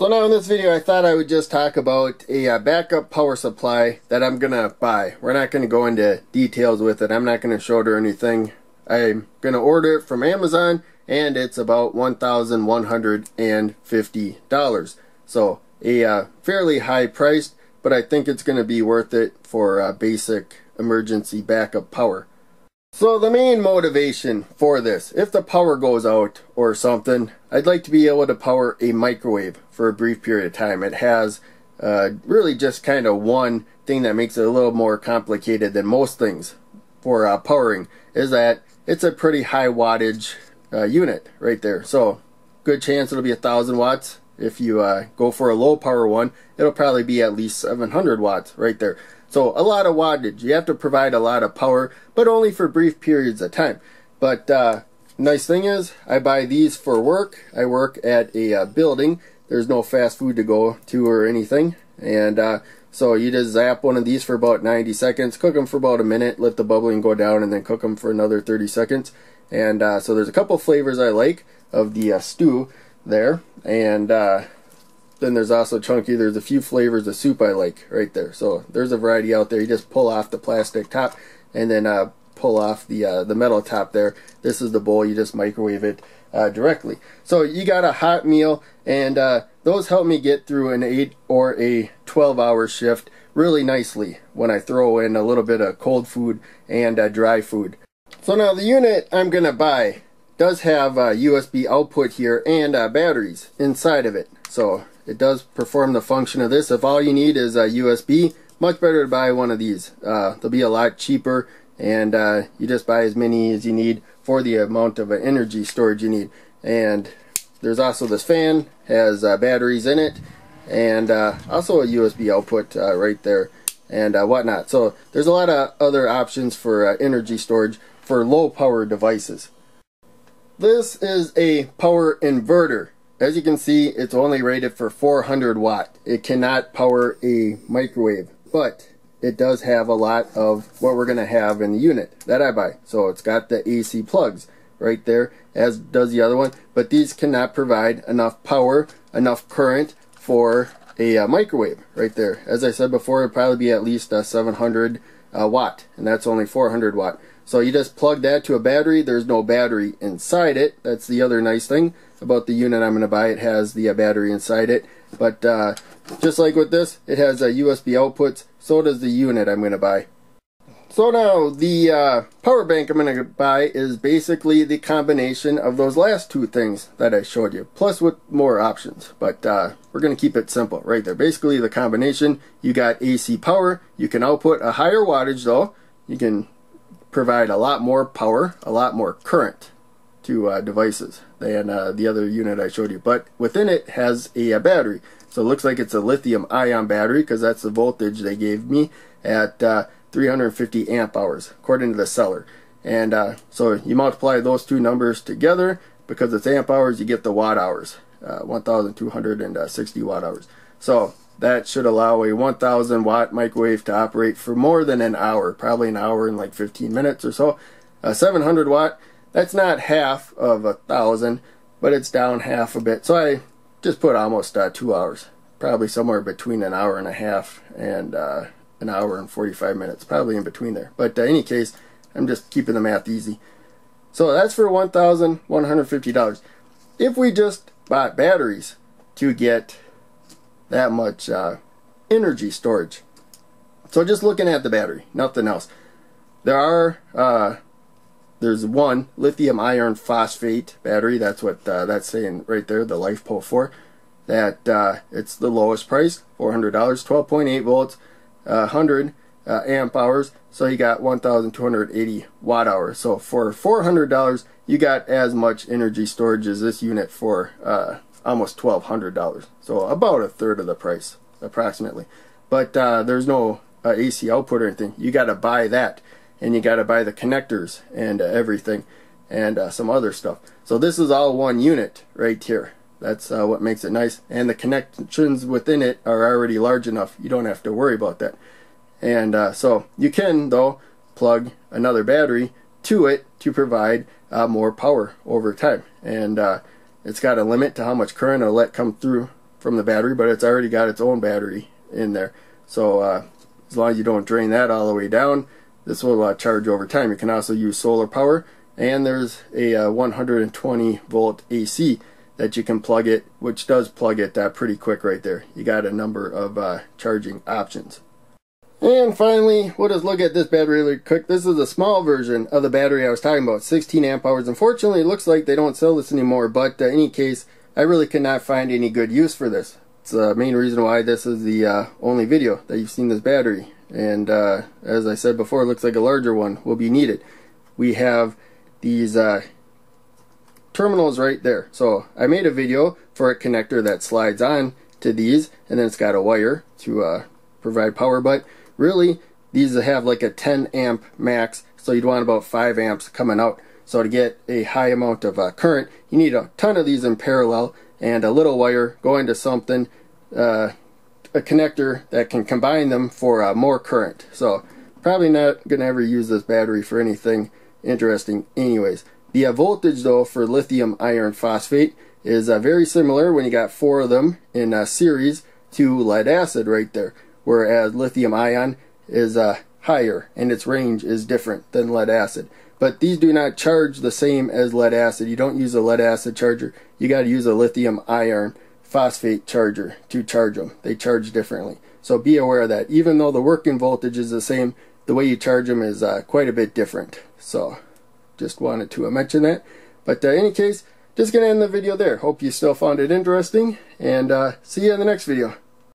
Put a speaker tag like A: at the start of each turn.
A: So now in this video I thought I would just talk about a uh, backup power supply that I'm going to buy. We're not going to go into details with it. I'm not going to show it or anything. I'm going to order it from Amazon and it's about $1,150. So a uh, fairly high price, but I think it's going to be worth it for uh, basic emergency backup power. So the main motivation for this, if the power goes out or something, I'd like to be able to power a microwave for a brief period of time. It has uh, really just kind of one thing that makes it a little more complicated than most things for uh, powering, is that it's a pretty high wattage uh, unit right there. So good chance it'll be a thousand watts. If you uh, go for a low power one, it'll probably be at least 700 watts right there. So a lot of wattage. You have to provide a lot of power, but only for brief periods of time. But uh, nice thing is, I buy these for work. I work at a uh, building. There's no fast food to go to or anything. And uh, so you just zap one of these for about 90 seconds, cook them for about a minute, let the bubbling go down, and then cook them for another 30 seconds. And uh, so there's a couple flavors I like of the uh, stew there. And uh, then there's also chunky. There's a few flavors of soup I like right there. So there's a variety out there. You just pull off the plastic top and then uh, pull off the uh, the metal top there. This is the bowl. You just microwave it uh, directly. So you got a hot meal, and uh, those help me get through an eight or a 12 hour shift really nicely when I throw in a little bit of cold food and uh, dry food. So now the unit I'm gonna buy does have a USB output here and uh, batteries inside of it. So it does perform the function of this. If all you need is a USB, much better to buy one of these. Uh, they'll be a lot cheaper and uh, you just buy as many as you need for the amount of energy storage you need. And there's also this fan, has uh, batteries in it, and uh, also a USB output uh, right there and uh, whatnot. So there's a lot of other options for energy storage for low power devices. This is a power inverter. As you can see, it's only rated for 400 watt. It cannot power a microwave, but it does have a lot of what we're going to have in the unit that I buy. So it's got the AC plugs right there, as does the other one, but these cannot provide enough power, enough current for a uh, microwave right there. As I said before, it'd probably be at least a 700 uh, watt, and that's only 400 watt. So you just plug that to a battery. There's no battery inside it. That's the other nice thing about the unit I'm going to buy. It has the uh, battery inside it. But uh, just like with this, it has a USB outputs. So does the unit I'm going to buy. So now the uh, power bank I'm going to buy is basically the combination of those last two things that I showed you, plus with more options. But uh, we're going to keep it simple right there. Basically the combination, you got AC power. You can output a higher wattage though. You can provide a lot more power, a lot more current to uh, devices than uh, the other unit I showed you. But within it has a, a, battery. So it looks like it's a lithium ion battery because that's the voltage they gave me at uh, 350 amp hours according to the seller. And uh, so you multiply those two numbers together because it's amp hours, you get the watt hours, uh, 1,260 watt hours. So that should allow a 1000 watt microwave to operate for more than an hour, probably an hour and like 15 minutes or so. A 700 watt, that's not half of a thousand, but it's down half a bit. So I just put almost uh, two hours, probably somewhere between an hour and a half and uh, an hour and 45 minutes, probably in between there. But uh, any case, I'm just keeping the math easy. So that's for $1,150. If we just bought batteries to get that much uh, energy storage. So just looking at the battery, nothing else. There are uh, there's one lithium iron phosphate battery. That's what uh, that's saying right there. The LiFePO 4. That uh, it's the lowest price, four hundred dollars, twelve point eight volts, uh, hundred uh, amp hours. So you got one thousand two hundred eighty watt hours. So for four hundred dollars, you got as much energy storage as this unit for almost $1,200. So about a third of the price, approximately. But uh, there's no uh, AC output or anything. You got to buy that. And you got to buy the connectors and uh, everything and uh, some other stuff. So this is all one unit right here. That's uh, what makes it nice. And the connections within it are already large enough. You don't have to worry about that. And uh, so you can, though, plug another battery to it to provide more power over time. And it's got a limit to how much current it'll let come through from the battery, but it's already got its own battery in there. So uh, as long as you don't drain that all the way down, this will uh, charge over time. You can also use solar power, and there's a uh, 120 volt AC that you can plug it, which does plug it uh, pretty quick right there. You got a number of uh, charging options. And finally, we'll just look at this battery really quick. This is a small version of the battery I was talking about, 16 amp hours. Unfortunately, it looks like they don't sell this anymore, but uh, in any case, I really could not find any good use for this. It's the main reason why this is the uh, only video that you've seen this battery. And uh, as I said before, it looks like a larger one will be needed. We have these uh, terminals right there. So I made a video for a connector that slides on to these, and then it's got a wire to uh, provide power. But really, these have like a 10 amp max, so you'd want about 5 amps coming out. So to get a high amount of uh, current, you need a ton of these in parallel and a little wire going to something, uh, a connector that can combine them for uh, more current. So probably not going to ever use this battery for anything interesting anyways. The uh, voltage though for lithium iron phosphate is uh, very similar when you got four of them in a series to lead acid right there. Whereas lithium ion is uh, higher and its range is different than lead acid. But these do not charge the same as lead acid. You don't use a lead acid charger. You got to use a lithium iron phosphate charger to charge them. They charge differently. So be aware of that. Even though the working voltage is the same, the way you charge them is uh, quite a bit different. So just wanted to mention that. But uh, any case, just going to end the video there. Hope you still found it interesting, and uh, see you in the next video.